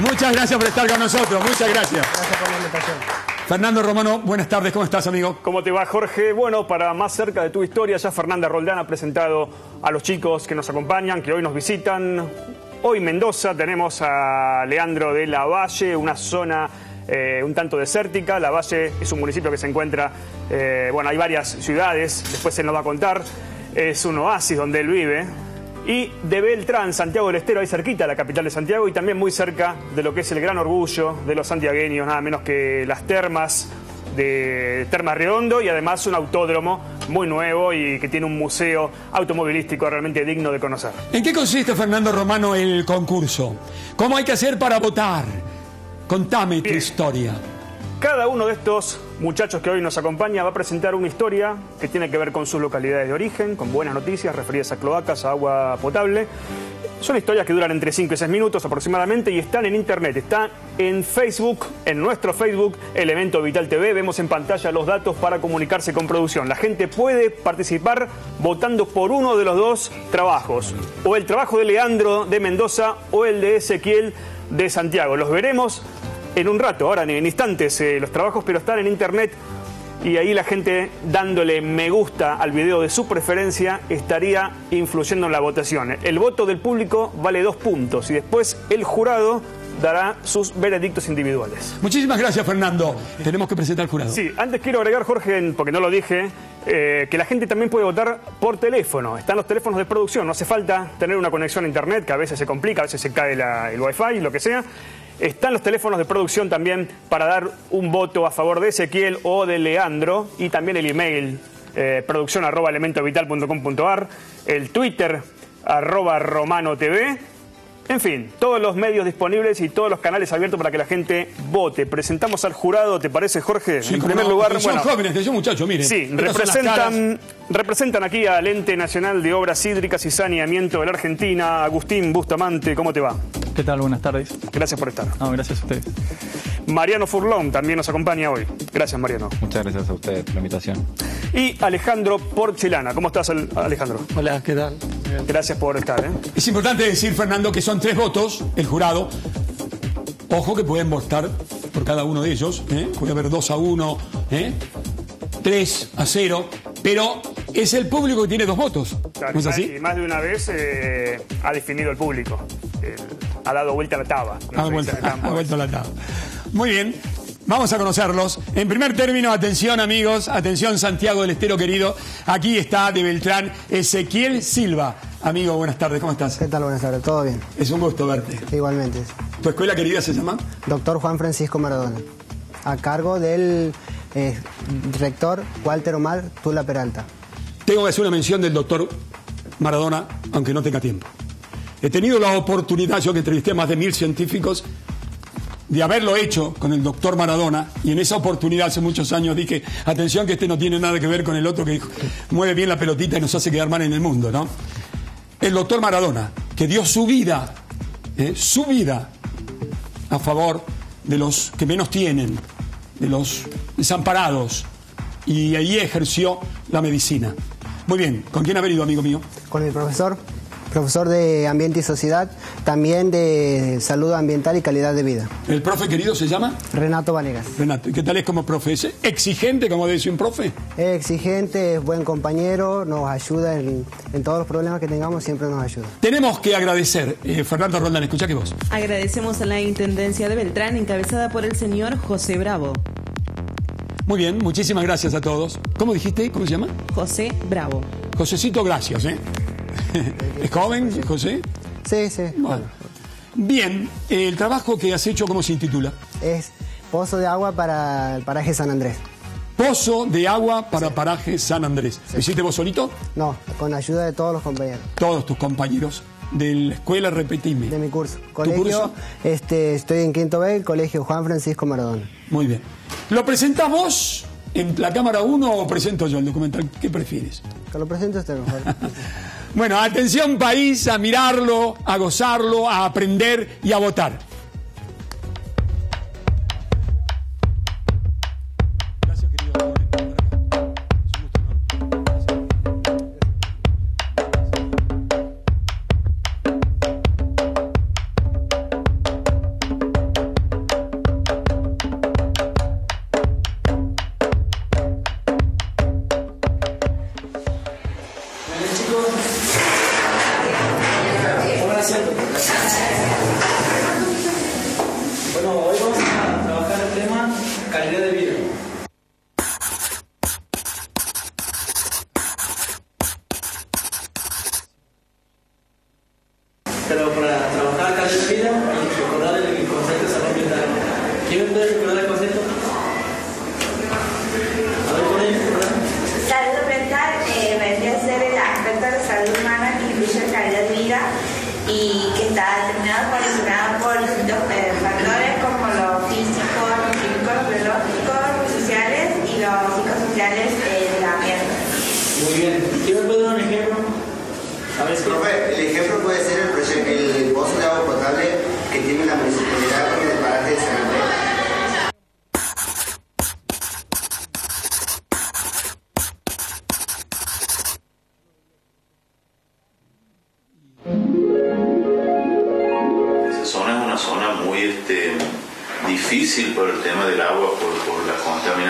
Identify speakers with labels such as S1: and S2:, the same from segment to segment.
S1: Muchas gracias por estar con nosotros, muchas gracias.
S2: Gracias por la invitación.
S1: Fernando Romano, buenas tardes, ¿cómo estás, amigo?
S3: ¿Cómo te va, Jorge? Bueno, para más cerca de tu historia, ya Fernanda Roldán ha presentado a los chicos que nos acompañan, que hoy nos visitan. Hoy en Mendoza tenemos a Leandro de la Valle, una zona eh, un tanto desértica. La Valle es un municipio que se encuentra, eh, bueno, hay varias ciudades, después él nos va a contar. Es un oasis donde él vive. Y de Beltrán, Santiago del Estero, ahí cerquita, la capital de Santiago, y también muy cerca de lo que es el gran orgullo de los santiagueños, nada menos que las termas de Termas Redondo y además un autódromo muy nuevo y que tiene un museo automovilístico realmente digno de conocer.
S1: ¿En qué consiste, Fernando Romano, el concurso? ¿Cómo hay que hacer para votar? Contame tu historia.
S3: Cada uno de estos muchachos que hoy nos acompaña va a presentar una historia que tiene que ver con sus localidades de origen, con buenas noticias referidas a cloacas, a agua potable. Son historias que duran entre 5 y 6 minutos aproximadamente y están en internet, están en Facebook, en nuestro Facebook, Elemento Vital TV. Vemos en pantalla los datos para comunicarse con producción. La gente puede participar votando por uno de los dos trabajos, o el trabajo de Leandro de Mendoza o el de Ezequiel de Santiago. Los veremos en un rato, ahora en, en instantes, eh, los trabajos, pero están en internet y ahí la gente dándole me gusta al video de su preferencia estaría influyendo en la votación. El voto del público vale dos puntos y después el jurado dará sus veredictos individuales.
S1: Muchísimas gracias, Fernando. Tenemos que presentar al jurado.
S3: Sí, antes quiero agregar, Jorge, porque no lo dije, eh, que la gente también puede votar por teléfono. Están los teléfonos de producción, no hace falta tener una conexión a internet, que a veces se complica, a veces se cae la- el wifi, lo que sea. Están los teléfonos de producción también para dar un voto a favor de Ezequiel o de Leandro y también el email eh, producción arroba elementovital.com.ar, el Twitter arroba romano TV en fin, todos los medios disponibles y todos los canales abiertos para que la gente vote. Presentamos al jurado, ¿te parece, Jorge?
S1: Sí,
S3: en primer
S1: no.
S3: lugar, bueno,
S1: jóvenes, muchachos, miren.
S3: sí, representan, representan aquí al Ente Nacional de Obras Hídricas y Saneamiento de la Argentina, Agustín Bustamante, ¿cómo te va?
S4: ¿Qué tal? Buenas tardes.
S3: Gracias por estar.
S4: No, gracias a ustedes.
S3: Mariano Furlón también nos acompaña hoy. Gracias, Mariano.
S5: Muchas gracias a ustedes por la invitación.
S3: Y Alejandro Porcelana. ¿Cómo estás, Al- Alejandro?
S2: Hola, ¿qué tal?
S3: Gracias por estar. ¿eh?
S1: Es importante decir, Fernando, que son tres votos, el jurado. Ojo que pueden votar por cada uno de ellos. ¿eh? Puede haber dos a uno, ¿eh? tres a cero, pero es el público que tiene dos votos.
S3: Claro,
S1: ¿No es
S3: y
S1: así?
S3: más de una vez eh, ha definido el público. Eh, ha dado vuelta a la taba. ¿no?
S1: Ha vuelto, ha vuelto la tabla. Muy bien. Vamos a conocerlos. En primer término, atención amigos, atención Santiago del Estero querido. Aquí está de Beltrán Ezequiel Silva. Amigo, buenas tardes, ¿cómo estás?
S2: ¿Qué tal? Buenas tardes. ¿Todo bien?
S1: Es un gusto verte.
S2: Igualmente.
S1: ¿Tu escuela querida se llama?
S2: Doctor Juan Francisco Maradona. A cargo del eh, rector Walter Omar Tula Peralta.
S1: Tengo que hacer una mención del doctor Maradona, aunque no tenga tiempo. He tenido la oportunidad, yo que entrevisté a más de mil científicos, de haberlo hecho con el doctor Maradona, y en esa oportunidad hace muchos años dije, atención que este no tiene nada que ver con el otro que mueve bien la pelotita y nos hace quedar mal en el mundo, ¿no? El doctor Maradona, que dio su vida, ¿eh? su vida, a favor de los que menos tienen, de los desamparados, y ahí ejerció la medicina. Muy bien, ¿con quién ha venido, amigo mío?
S2: Con el profesor, profesor de Ambiente y Sociedad, también de Salud Ambiental y Calidad de Vida.
S1: El profe querido se llama
S2: Renato Vanegas.
S1: Renato. ¿Y ¿Qué tal es como profe? ¿Es exigente, como dice un profe?
S2: Es exigente, es buen compañero, nos ayuda en, en todos los problemas que tengamos, siempre nos ayuda.
S1: Tenemos que agradecer, eh, Fernando Roldán, escucha que vos.
S6: Agradecemos a la Intendencia de Beltrán, encabezada por el señor José Bravo.
S1: Muy bien, muchísimas gracias a todos. ¿Cómo dijiste? ¿Cómo se llama?
S6: José Bravo.
S1: Josecito, gracias, ¿eh? ¿Es joven, José?
S2: Sí, sí.
S1: Bueno. Bien, el trabajo que has hecho, ¿cómo se intitula?
S2: Es pozo de agua para el paraje San Andrés.
S1: Pozo de agua para paraje San Andrés. ¿Lo hiciste vos solito?
S2: No, con ayuda de todos los compañeros
S1: Todos tus compañeros de la escuela, repetime.
S2: de mi curso.
S1: curso?
S2: Colegio, este, estoy en quinto B, el colegio Juan Francisco Maradona.
S1: Muy bien. ¿Lo presentás vos en la cámara 1 o presento yo el documental? ¿Qué prefieres?
S2: Que lo presento usted mejor.
S1: Bueno, atención país, a mirarlo, a gozarlo, a aprender y a votar.
S7: Incluye la calidad de vida y que está determinado condicionado por distintos eh, factores como los físicos, los químicos, los biológicos, sociales y los psicosociales eh, del ambiente.
S8: Muy bien. ¿Quién me puede dar un ejemplo? A ver,
S9: Profe, el ejemplo puede ser el, proyecto- el pozo de agua potable que tiene la municipalidad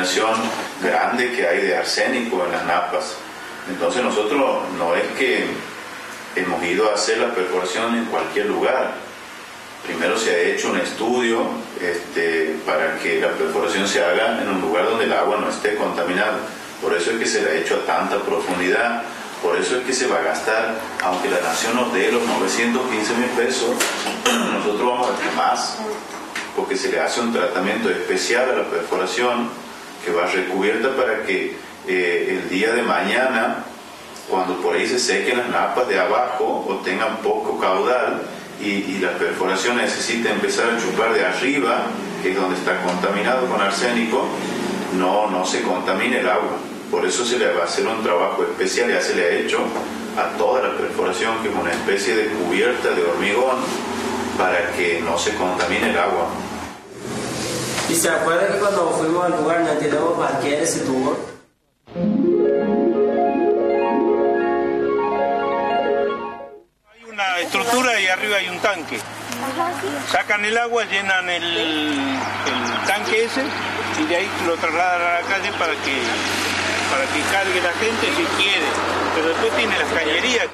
S10: contaminación grande que hay de arsénico en las napas. Entonces nosotros no es que hemos ido a hacer la perforación en cualquier lugar. Primero se ha hecho un estudio este, para que la perforación se haga en un lugar donde el agua no esté contaminada. Por eso es que se le ha hecho a tanta profundidad. Por eso es que se va a gastar, aunque la nación nos dé los 915 mil pesos, nosotros vamos a gastar más, porque se le hace un tratamiento especial a la perforación que va recubierta para que eh, el día de mañana, cuando por ahí se sequen las napas de abajo o tengan poco caudal y, y la perforación necesita empezar a chupar de arriba, que es donde está contaminado con arsénico, no, no se contamine el agua. Por eso se le va a hacer un trabajo especial, ya se le ha hecho a toda la perforación, que es una especie de cubierta de hormigón para que no se contamine el agua.
S8: ¿Y se acuerdan que cuando fuimos al lugar donde tenemos parquear ese tubo?
S11: Hay una estructura y arriba hay un tanque. Sacan el agua, llenan el, el tanque ese y de ahí lo trasladan a la calle para que, para que cargue la gente si quiere. Pero después tiene las cañerías.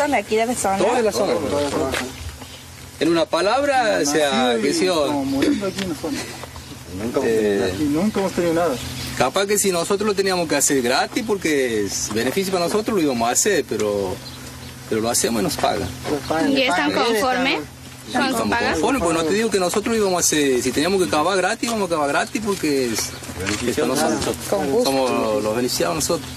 S12: Son de aquí de la zona.
S13: Todos de la zona. En una palabra, o sea, que si eh,
S4: Y nunca hemos tenido nada.
S13: capaz que si nosotros lo teníamos que hacer gratis porque es beneficio para nosotros lo íbamos a hacer, pero, pero lo hacemos y nos pagan.
S12: ¿Y están conformes con su
S13: Estamos
S12: paga?
S13: conformes, pues no te digo que nosotros íbamos a hacer, si teníamos que cavar gratis, íbamos a cavar gratis porque es, es para nosotros, somos los beneficiados nosotros.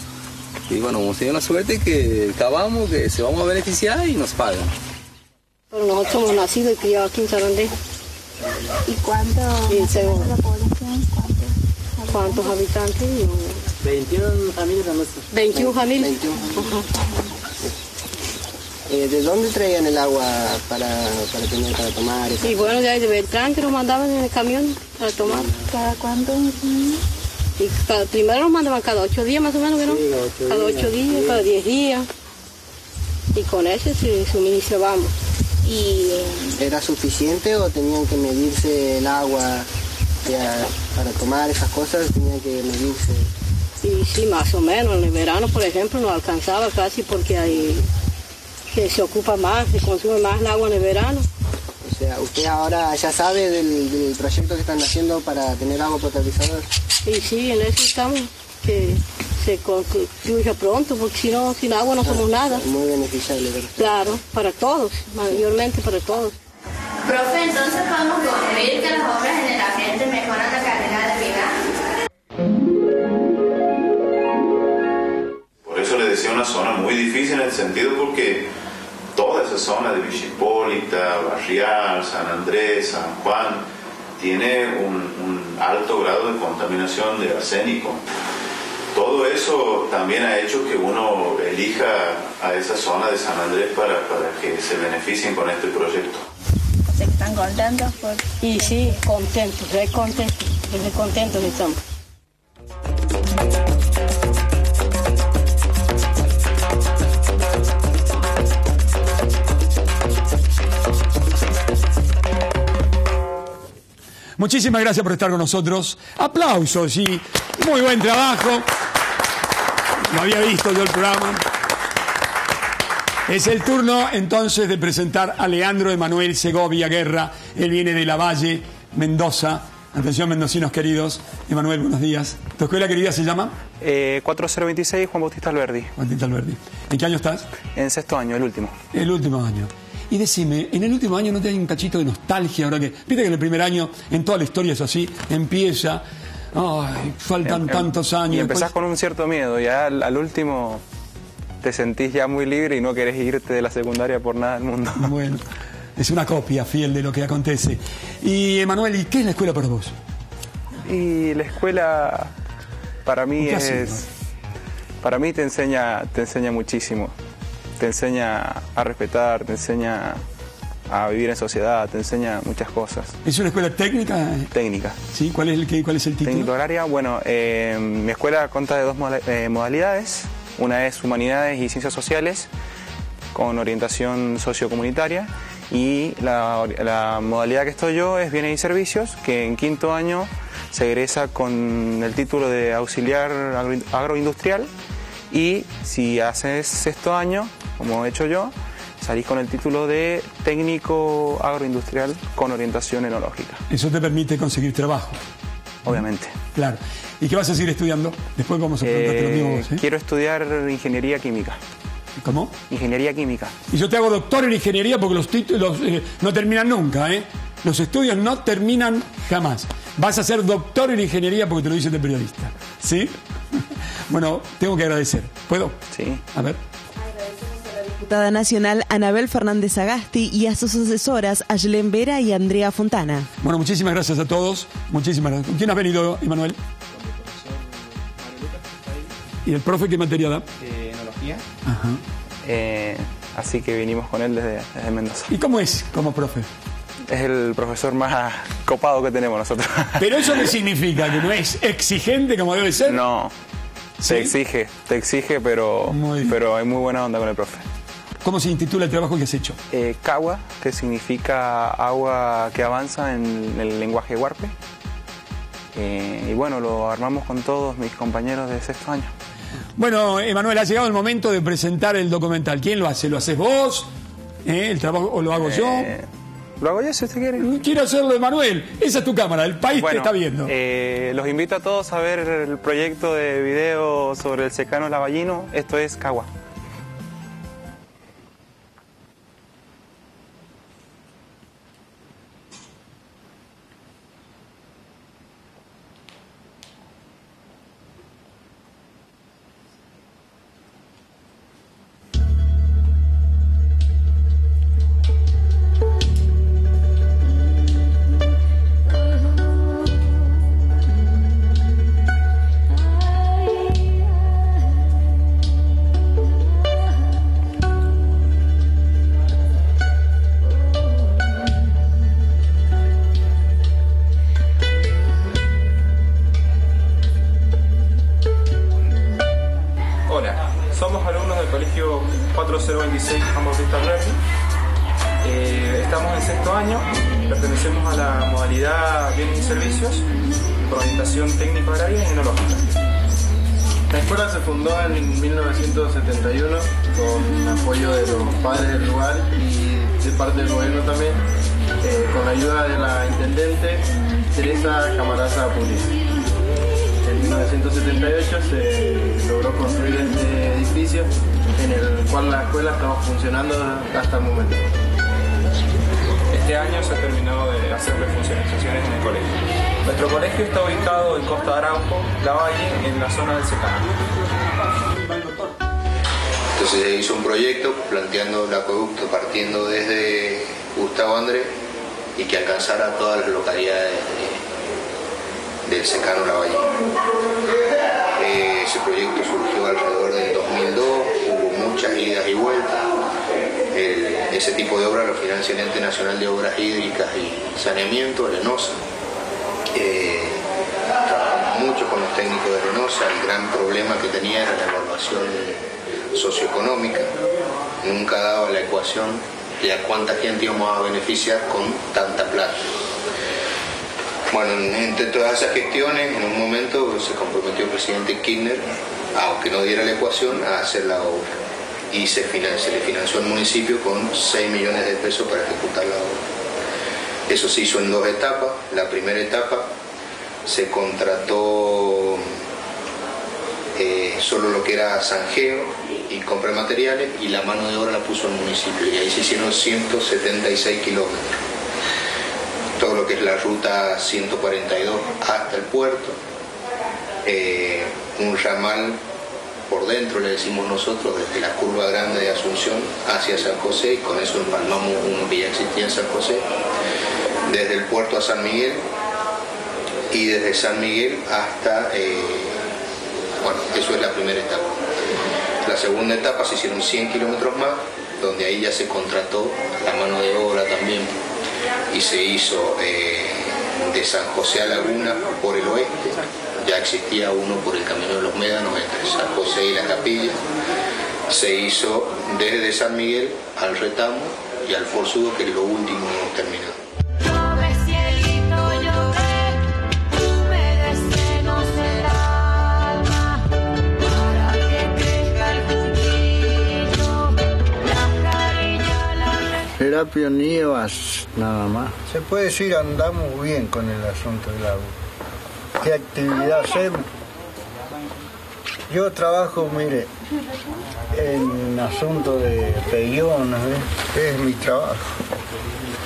S13: Y bueno, hemos tenido la suerte que cavamos, que se vamos a beneficiar y nos pagan.
S14: Pero nosotros somos nacidos y criados aquí en San Andrés.
S12: ¿Y cuánto?
S14: Y según-
S12: la población? ¿Cuánto?
S14: ¿Cuántos habitantes? No.
S8: 21 familias de nuestras.
S14: 21 familias.
S2: 21.
S14: Ajá.
S2: Eh, ¿De dónde traían el agua para, para tener para tomar?
S14: Y bueno, de ahí de Beltrán que nos mandaban en el camión para tomar.
S12: ¿Cada cuánto?
S14: Y cada- primero nos mandaban cada ocho días más o menos, ¿no?
S2: ocho
S14: cada
S2: días.
S14: ocho días, cada diez días. Y con ese se suministrábamos.
S2: ¿Y era suficiente o tenían que medirse el agua ya, para tomar esas cosas? Tenían que medirse.
S14: Y sí, más o menos. En el verano, por ejemplo, no alcanzaba casi porque hay, que se ocupa más, se consume más el agua en el verano.
S2: O sea, usted ahora ya sabe del, del proyecto que están haciendo para tener agua potabilizadora.
S14: Y sí, en eso estamos, que se concluya pronto, porque si no, sin agua no somos nada.
S2: Muy beneficiable, ¿verdad?
S14: Claro, para todos, mayormente para todos.
S12: Profe, entonces podemos concluir que las obras en el ambiente mejoran la calidad de vida.
S10: Por eso le decía una zona muy difícil en el sentido porque toda esa zona de Vichipólita, Barrial, San Andrés, San Juan, tiene un, alto grado de contaminación de arsénico. Todo eso también ha hecho que uno elija a esa zona de San Andrés para, para que se beneficien con este proyecto.
S12: ¿Se están contentos por...?
S14: Y sí, contentos, re contentos estamos.
S1: Muchísimas gracias por estar con nosotros. Aplausos y muy buen trabajo. No había visto yo el programa. Es el turno entonces de presentar a Leandro Emanuel Segovia Guerra. Él viene de La Valle, Mendoza. Atención, mendocinos queridos. Emanuel, buenos días. ¿Tu escuela querida se llama?
S15: Eh, 4026 Juan Bautista Alberdi.
S1: Juan Bautista Alberdi. ¿En qué año estás?
S15: En sexto año, el último.
S1: El último año. Y decime, ¿en el último año no te hay un cachito de nostalgia ahora que... Viste que en el primer año, en toda la historia es así, empieza... Ay, faltan
S15: Em- em-
S1: tantos años.
S15: Y empezás
S1: después-
S15: con un cierto miedo, ya al, al último te sentís ya muy libre y no querés irte de la secundaria por nada del mundo.
S1: Bueno, es una copia fiel de lo que acontece. Y Emanuel, ¿y qué es la escuela para vos?
S15: Y la escuela para mí es para mí te enseña te enseña muchísimo. Te enseña a respetar, te enseña a vivir en sociedad, te enseña muchas cosas.
S1: ¿Es una escuela técnica?
S15: Técnica.
S1: ¿Sí? ¿Cuál es el, qué- cuál es el título?
S15: Técnico agraria, bueno, eh, mi escuela consta de dos moda- eh, modalidades. Una es Humanidades y Ciencias Sociales, con orientación sociocomunitaria. Y la, la modalidad que estoy yo es Bienes y Servicios, que en quinto año se egresa con el título de auxiliar agro- agroindustrial. Y si haces sexto año, como he hecho yo, salís con el título de técnico agroindustrial con orientación enológica,
S1: Eso te permite conseguir trabajo.
S15: obviamente.
S1: Claro. ¿Y qué vas a seguir estudiando? Después vamos a preguntarte lo mismo
S15: Eh,
S1: vos, ¿eh?
S15: Quiero estudiar ingeniería química.
S1: ¿Cómo?
S15: Ingeniería química.
S1: Y yo te hago doctor en ingeniería porque los títulos eh, no terminan nunca, ¿eh? Los estudios no terminan jamás. Vas a ser doctor en ingeniería porque te lo dice el periodista. ¿Sí? bueno, tengo que agradecer. ¿Puedo?
S15: Sí.
S1: A ver.
S6: Diputada nacional Anabel Fernández Agasti y a sus asesoras Aylen Vera y Andrea Fontana.
S1: Bueno, muchísimas gracias a todos. Muchísimas gracias. ¿Con quién has venido, Emanuel? ¿Y el profe qué materia da?
S15: enología.
S1: Ajá.
S15: Eh, así que vinimos con él desde, desde Mendoza.
S1: ¿Y cómo es como profe?
S15: Es el profesor más copado que tenemos nosotros.
S1: Pero eso qué significa, que no es exigente como debe ser.
S15: No. Te exige, te exige, pero, pero hay muy buena onda con el profe.
S1: ¿Cómo se intitula el trabajo que has hecho?
S15: Eh, Cagua, que significa agua que avanza en el lenguaje huarpe. Eh, y bueno, lo armamos con todos mis compañeros de sexto año.
S1: Bueno, Emanuel, ha llegado el momento de presentar el documental. ¿Quién lo hace? ¿Lo haces vos? ¿Eh? ¿El trabajo o lo hago yo?
S15: Eh, ¿Lo hago yo si usted quiere?
S1: Quiero hacerlo, Emanuel. Esa es tu cámara, el país te
S15: Bueno,
S1: está viendo.
S15: eh, los invito a todos a ver el proyecto de video sobre el secano lavallino. Esto es Cagua.
S16: Del gobierno también, eh, con la ayuda de la intendente Teresa Camaraza Pulido. En 1978 se logró construir este edificio en el cual la escuela estaba funcionando hasta el momento. Este año se ha terminado de hacer funcionalizaciones en el colegio. Nuestro colegio está ubicado en Costa Araujo, La Valle, en la zona del secano.
S9: Entonces se hizo un proyecto planteando el acueducto partiendo desde Gustavo André y que alcanzara todas las localidades de- del secano La Valle. Eh, ese proyecto surgió alrededor del 2002, hubo muchas idas y vueltas. El- ese tipo de obra lo financia el Ente Nacional de Obras Hídricas y Saneamiento, el ENOSA. Eh, trabajamos mucho con los técnicos de Renosa, el gran problema que tenía era la evaluación socioeconómica, nunca daba la ecuación de a cuánta gente íbamos a beneficiar con tanta plata. Bueno, entre todas esas gestiones, en un momento se comprometió el presidente Kirchner, aunque no diera la ecuación, a hacer la obra. Y se, se le financió al municipio con 6 millones de pesos para ejecutar la obra. Eso se hizo en dos etapas. La primera etapa se contrató eh, solo lo que era zanjeo y compra de materiales y la mano de obra la puso el municipio y ahí se hicieron 176 kilómetros. Todo lo que es la ruta 142 hasta el puerto, eh, un ramal por dentro, le decimos nosotros, desde la curva grande de Asunción hacia San José y con eso empalmamos que ya existía en San José, desde el puerto a San Miguel y desde San Miguel hasta... Eh, bueno, eso es la primera etapa. La segunda etapa se hicieron 100 kilómetros más, donde ahí ya se contrató la mano de obra también y se hizo eh, de San José a Laguna por el oeste, ya existía uno por el Camino de los Médanos entre San José y la Capilla, se hizo desde San Miguel al Retamo y al Forzudo, que es lo último que hemos terminado.
S17: Terapia nievas, nada más. Se puede decir andamos bien con el asunto del agua. ¿Qué actividad hacemos? Yo trabajo, mire, en asunto de peyones, es mi trabajo.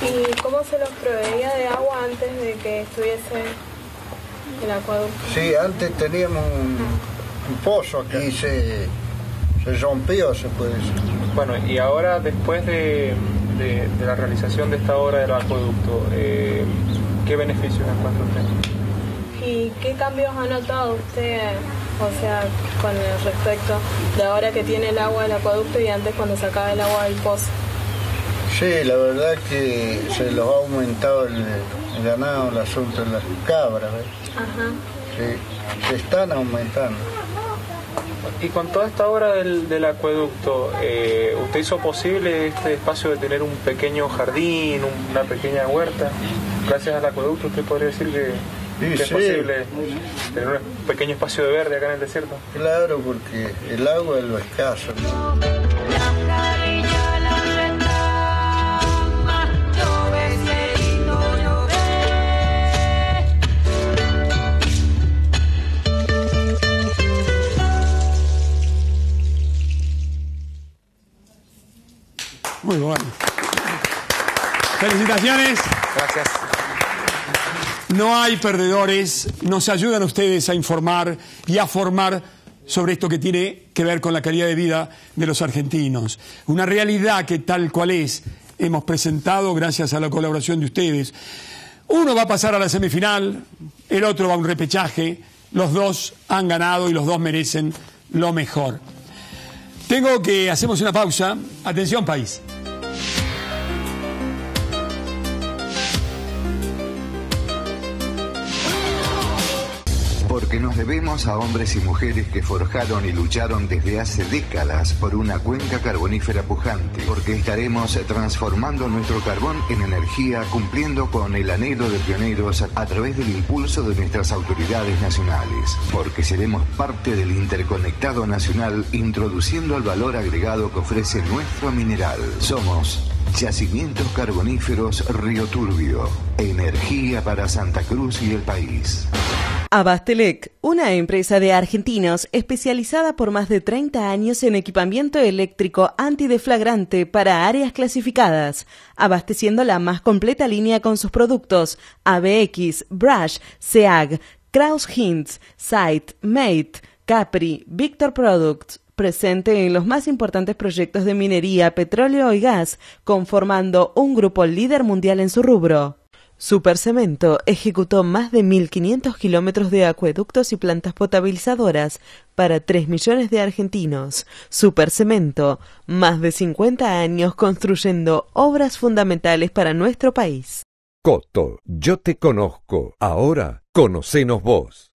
S18: ¿Y cómo se los proveía de agua antes de que estuviese el acuaducto?
S17: Sí, antes teníamos un, pozo que se, se rompió, se puede decir.
S16: Bueno, y ahora después de, de, la realización de esta obra del acueducto, eh, ¿qué beneficios encuentra usted?
S18: ¿Y qué cambios ha notado usted, o sea, con respecto de ahora que tiene el agua del acueducto y antes cuando sacaba el agua del pozo?
S17: Sí, la verdad que se los ha aumentado el, ganado, el asunto de las cabras. Ajá. Sí, se están aumentando.
S16: Y con toda esta obra del, acueducto, eh, ¿usted hizo posible este espacio de tener un pequeño jardín, una pequeña huerta? Gracias al acueducto, ¿usted podría decir que, es posible tener un pequeño espacio de verde acá en el desierto?
S17: Claro, porque el agua es lo escaso.
S1: Muy bueno. Felicitaciones.
S15: Gracias.
S1: No hay perdedores. Nos ayudan ustedes a informar y a formar sobre esto que tiene que ver con la calidad de vida de los argentinos. Una realidad que tal cual es hemos presentado gracias a la colaboración de ustedes. Uno va a pasar a la semifinal, el otro va a un repechaje, los dos han ganado y los dos merecen lo mejor. Tengo que hacemos una pausa. Atención país.
S19: Porque nos debemos a hombres y mujeres que forjaron y lucharon desde hace décadas por una cuenca carbonífera pujante, porque estaremos transformando nuestro carbón en energía cumpliendo con el anhelo de pioneros a través del impulso de nuestras autoridades nacionales, porque seremos parte del interconectado nacional introduciendo el valor agregado que ofrece nuestro mineral. Somos Yacimientos Carboníferos Río Turbio. Energía para Santa Cruz y el país.
S6: Abastelec, una empresa de argentinos especializada por más de 30 años en equipamiento eléctrico antideflagrante para áreas clasificadas, abasteciendo la más completa línea con sus productos ABX, Brush, SEAG, Kraus Hints, Sight, Mate, Capri, Victor Products, presente en los más importantes proyectos de minería, petróleo y gas, conformando un grupo líder mundial en su rubro. Supercemento ejecutó más de 1.500 kilómetros de acueductos y plantas potabilizadoras para 3 millones de argentinos. Supercemento, más de 50 años construyendo obras fundamentales para nuestro país.
S20: Coto, yo te conozco. Ahora, conocenos vos.